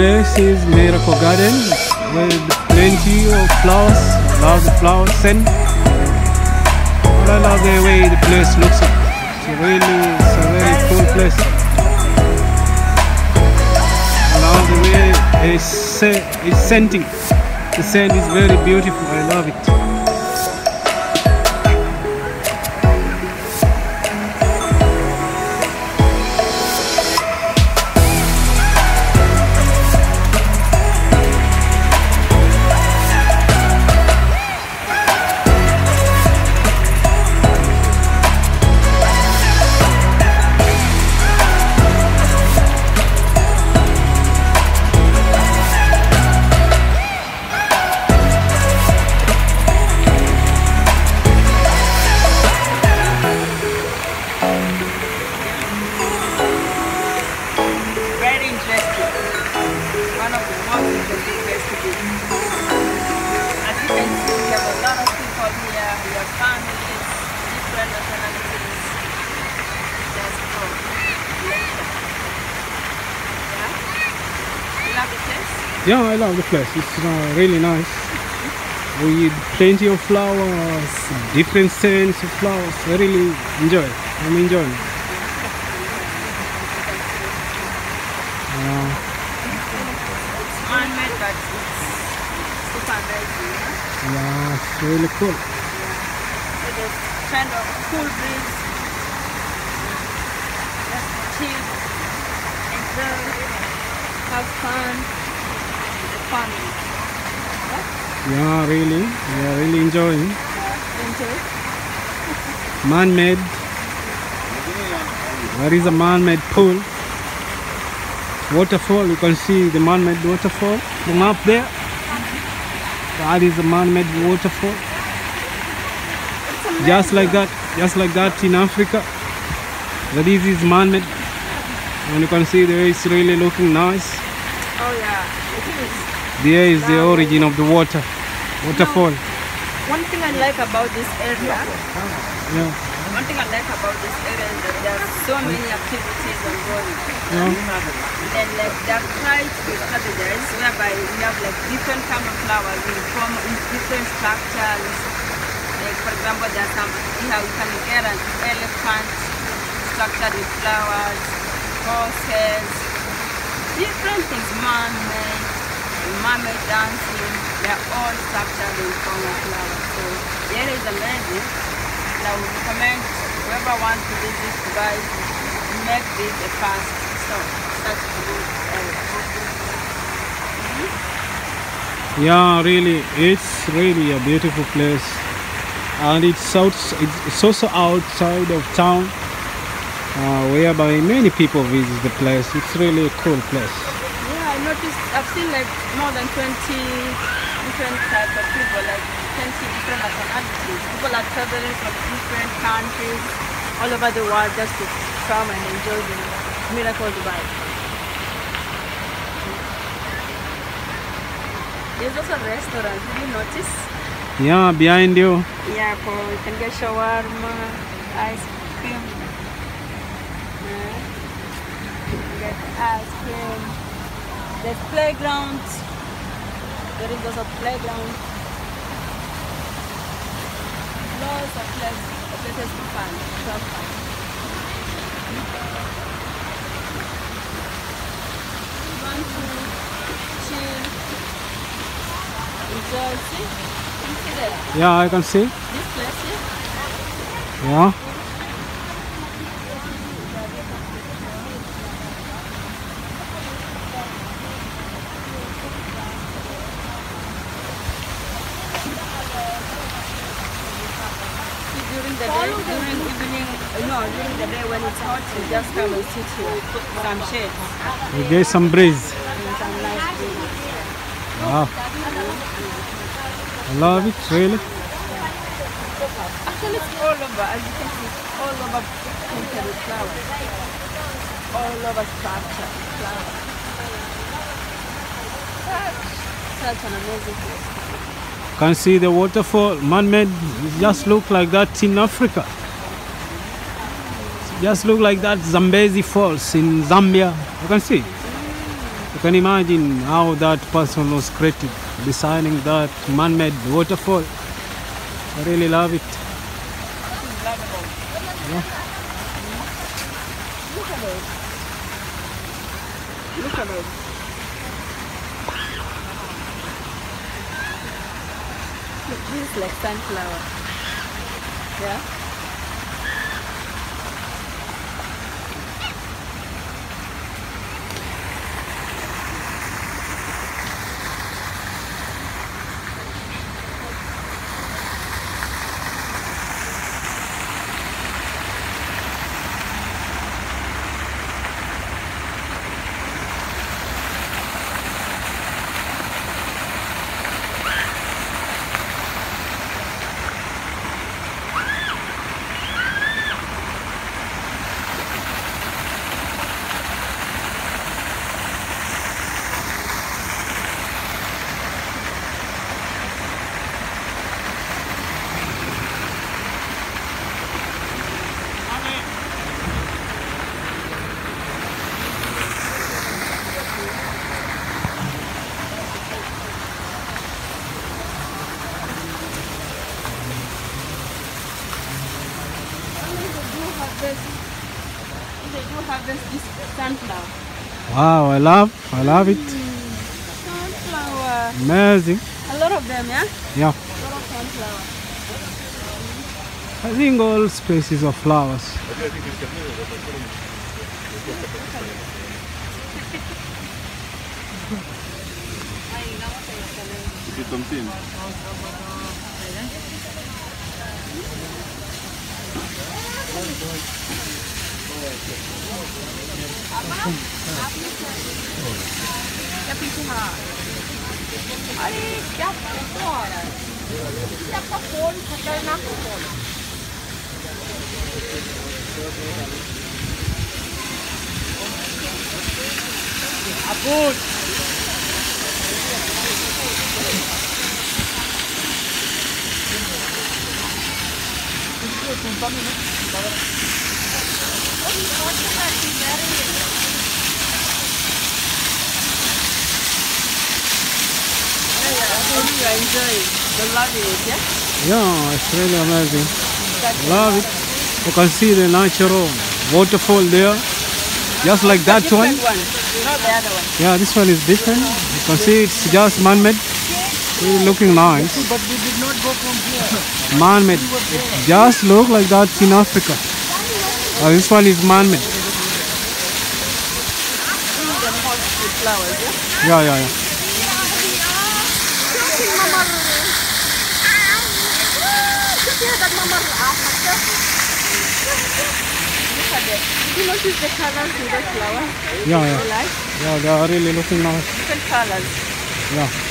place is Miracle Garden with plenty of flowers. Love the flower scent. But I love the way the place looks. It's a really, it's a very cool place. I love the way it's, it's scenting. The scent is very beautiful. I love it. Yeah, I love the place. It's uh, really nice. With plenty of flowers, different scents of flowers. I really enjoy it. I'm enjoying it. Uh. Yeah? yeah, it's really cool. There's kind of cool breeze. Just chill, enjoy, have fun the. Yeah, really. We are really enjoying. Enjoy. Man-made. There is a man-made pool. Waterfall. You can see the man-made waterfall from up there. That is a man-made waterfall. Just like that. Just like that in Africa. But this is man-made. And you can see there is really looking nice. Oh yeah, it is. There is the origin of the water. Waterfall. One thing I like about this area, Yeah. one thing I like about this area is that there are so many activities ongoing. Yeah. And like there are quite big cabbages whereby we have like different kind of flowers in form in different structures. Like for example, there are some here we can get an elephant structured with flowers, horses, different things, man-made, mermaid dancing. They are all structured in form. So the area is amazing. And I would recommend whoever wants to visit Dubai, make this a first stop. Such a good area. Yeah, really, it's really a beautiful place, and it's out, it's also outside of town, uh, whereby many people visit the place. It's really a cool place. Yeah, I noticed, I've seen like more than 20 different types of people, like 20 different nationalities. People are traveling from different countries all over the world just to come and enjoy the Miracle Dubai. There's also a restaurant, did you notice? Yeah, behind you. Yeah, for you can get shawarma, ice cream. Yeah. You can get ice cream. There's playground. There is also playground. Lots of places, places to fun, to have fun. You want to chill, enjoy, see? You see that? Yeah, I can see. This place here? Yeah. During the day, during evening, no, during the day when it's hot, you just come and sit here, some shade, We get some breeze. and some nice breeze. Wow. I love it, really. Actually, it's all over, as you can see, it's all over painted with flowers. All over structure, flowers. Such, such an amazing place. Can see the waterfall, man-made. Just look like that in Africa. It just look like that Zambezi Falls in Zambia. You can see. You can imagine how that person was creative, designing that man-made waterfall. I really love it. Yeah. Look at those. Look at those. Look, this is like sunflower. Yeah? Harvest, they do harvest this sunflower. Wow, I love, I love it. Mm. Sunflower. Amazing. A lot of them, yeah? Yeah. A lot of sunflower. I think all species of flowers. क्या पीछे हाँ अरे क्या तो आ रहा है आपका phone खतरनाक फ़ोन अबूज hope you are enjoying the loving it, yeah? Yeah, it's really amazing. Love it. You can see the natural waterfall there. Just like that one. One, not the other one. Yeah, this one is different. You can see it's just man-made. Really looking nice. But we did not go from here. Man-made. It just look like that in Africa. Uh, this one is man-made. Yeah? Yeah, yeah, yeah. Look at it. You notice the colors in those flowers? Yeah, yeah. Yeah, they are really looking nice. Different colors. Yeah.